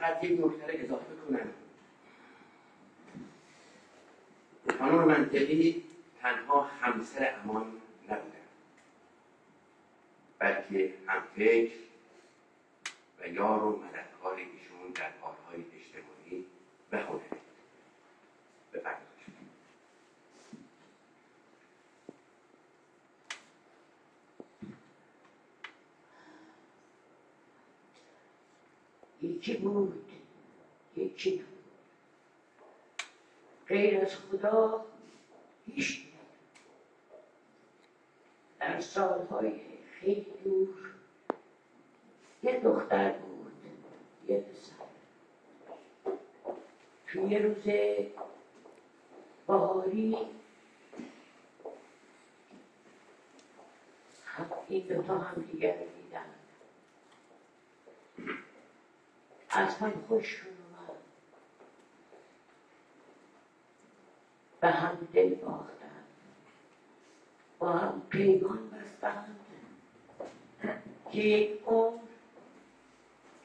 فقط یک نکته اضافه کنم. خانم منطقی تنها همسر امان نبودن. بلکه هم فکر و یار و مددکار ایشون در کارهای اجتماعی و یکی بود. یکی بود غیر از خدا هیچ در سالهای خیلی دور یه دختر بود یه پسر. توی یه روز بهاری این دوتا هم دیگر رو دیدن از هم خوششون اومد به هم دل باختن. با هم پیمان بستند که یک عمر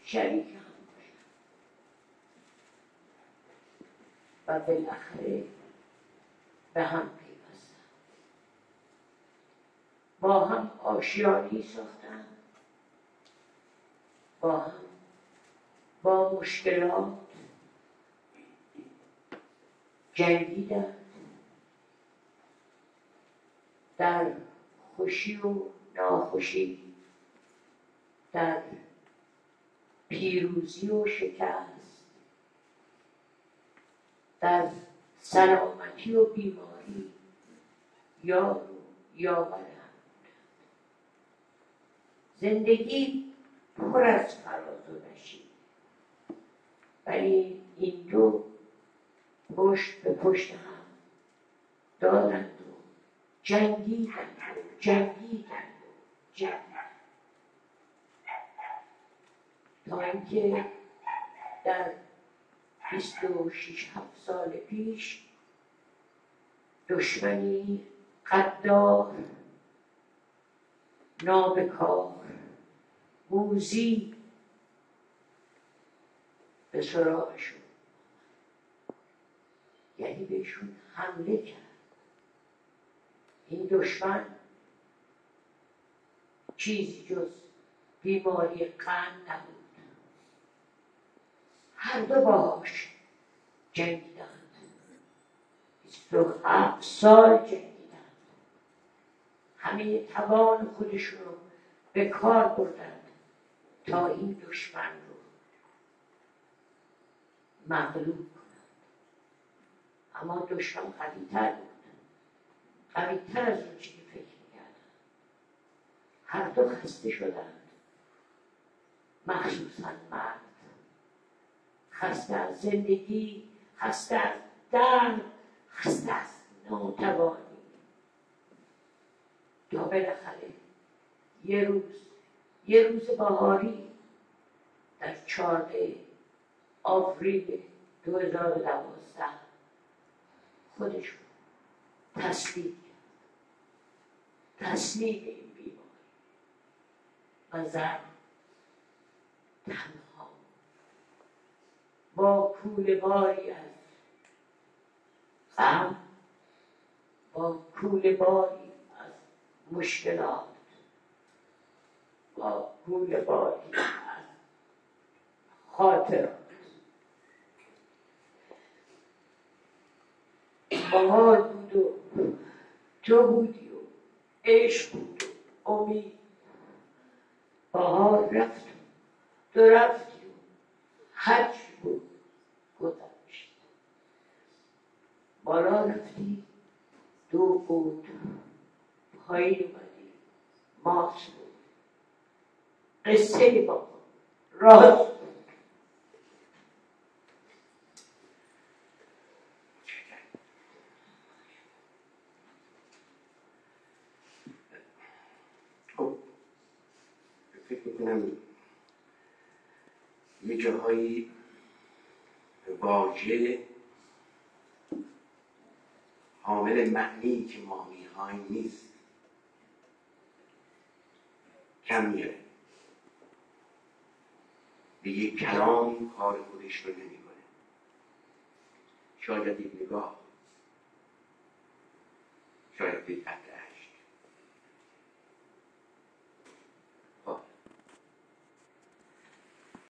شریک هم باشن. و بالاخره به هم پیوستن. با هم آشیانی ساختن. با هم مشکلات. جنگیدن در خوشی و ناخوشی. در پیروزی و شکست. در سلامتی و بیماری. یار و یاور زندگی پر از ولی این دو پشت به پشت هم دادند و جنگیدند و جنگیدند و جنگیدند تا اینکه در بیست و شیش هفت سال پیش دشمنی قدار نابکار موزی به سراغشون. یعنی بهشون حمله کرد. این دشمن چیزی جز بیماری قند نبود. هر دو باش جنگیدند. بیست هفت سال جنگیدند. همه توان خودشون رو به کار بردند تا این دشمن رو مغلوب اما دشمن قویتر بود. قویتر از اون چی فکر می‌کردن. هر دو خسته شدند. مخصوصا مرد. خسته از زندگی خسته از درد خسته از ناتوانی. تا بالاخره یه روز یه روز بهاری در چهارده آوریل دو هزار دوازده. خودشون تسلیم کرد. تسلیم این بیماری. و زن تنها با کول باری از غم با کول باری از مشکلات با کول باری از خاطرات. بهار بود و تو بودی و عشق بود و امید. بهار رفت تو رفتی و حج بود. گذشت بالا رفتی دو بود. پایین اومدی. ماس بود. قصه با راست. می‌کنم یه جاهایی واژه حامل معنی که ما می‌خوایم نیست. کم میره به یک کلام کار خودش رو نمی‌کنه. شاید یک نگاه. شاید یک